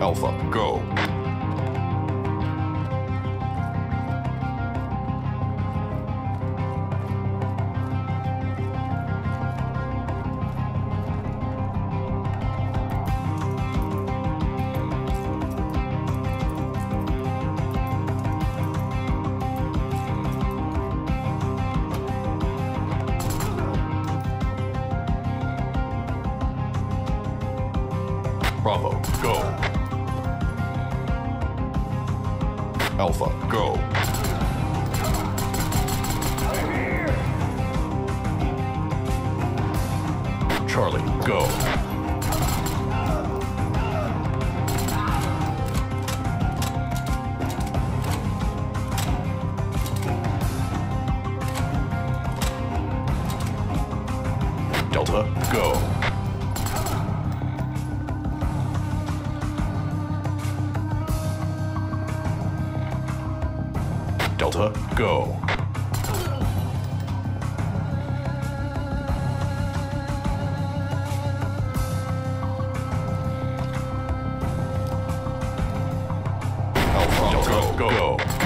Alpha, go. Bravo, go. Alpha, go. Charlie, go. Delta, go. Delta, go. Alpha, Delta, go. go.